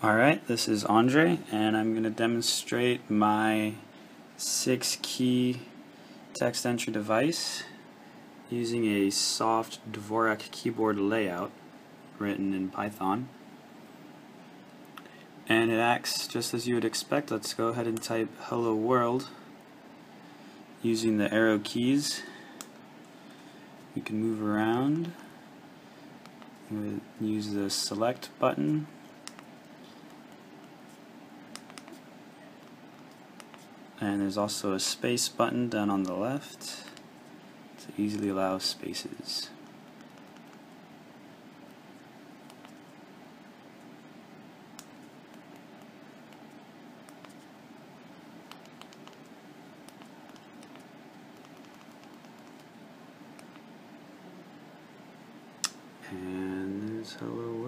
Alright, this is Andre and I'm going to demonstrate my 6 key text entry device using a soft Dvorak keyboard layout written in Python. And it acts just as you would expect. Let's go ahead and type hello world using the arrow keys. We can move around. Use the select button and there's also a space button down on the left to easily allow spaces. And there's hello